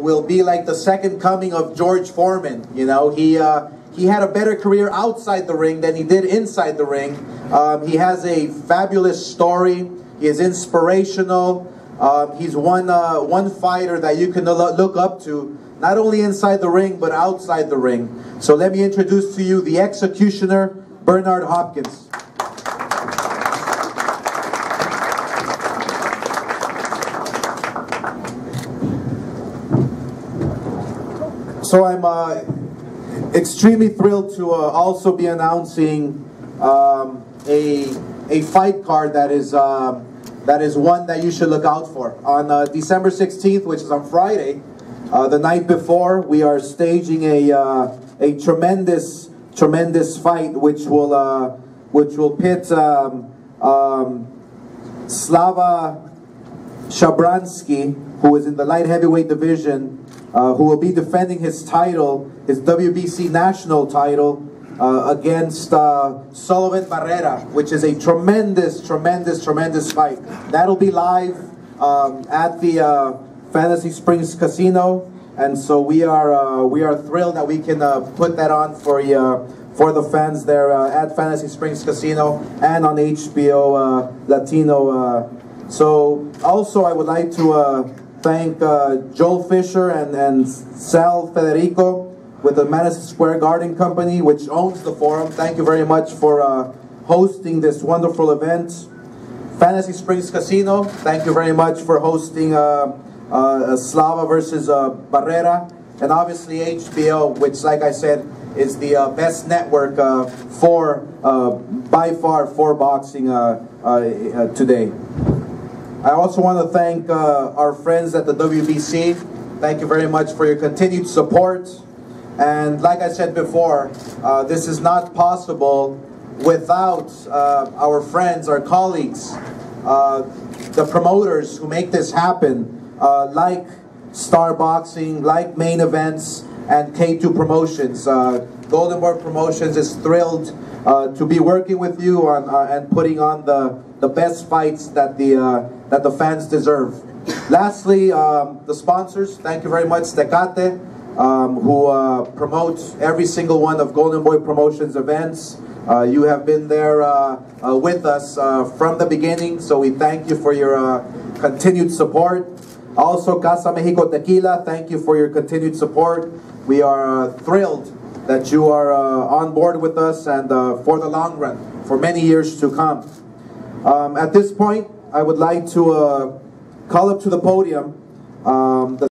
will be like the second coming of George Foreman. You know, he uh, he had a better career outside the ring than he did inside the ring. Um, he has a fabulous story. He is inspirational. Um, he's one uh, one fighter that you can look up to, not only inside the ring but outside the ring. So let me introduce to you the executioner, Bernard Hopkins. So I'm uh, extremely thrilled to uh, also be announcing um, a, a fight card that is, uh, that is one that you should look out for. On uh, December 16th, which is on Friday, uh, the night before, we are staging a, uh, a tremendous, tremendous fight which will, which will pit um, um, Slava Shabranskyy, who is in the light heavyweight division, uh, who will be defending his title, his WBC national title, uh, against uh, Sullivan Barrera, which is a tremendous, tremendous, tremendous fight. That'll be live um, at the uh, Fantasy Springs Casino, and so we are uh, we are thrilled that we can uh, put that on for you. For the fans there at Fantasy Springs Casino and on HBO Latino. So also I would like to thank uh, Joel Fisher and, and Sal Federico with the Madison Square Garden Company, which owns the forum. Thank you very much for uh, hosting this wonderful event. Fantasy Springs Casino, thank you very much for hosting uh, uh Slava versus uh, Barrera. And obviously HBO, which like I said, is the uh, best network for, by far, for boxing today. I also want to thank uh, our friends at the WBC. Thank you very much for your continued support. And like I said before, uh, this is not possible without uh, our friends, our colleagues, uh, the promoters who make this happen, uh, like Star Boxing, like Main Events, and K2 Promotions. Uh, Golden Boy Promotions is thrilled to be working with you on, and putting on the, the best fights that the that the fans deserve. Lastly, um, the sponsors, thank you very much, Tecate, um, who uh, promotes every single one of Golden Boy Promotions events. Uh, you have been there uh, uh with us uh, from the beginning, so we thank you for your uh, continued support. Also, Casa Mexico Tequila, thank you for your continued support. We are thrilled that you are on board with us and for the long run, for many years to come. Um, at this point, I would like to uh, call up to the podium um, the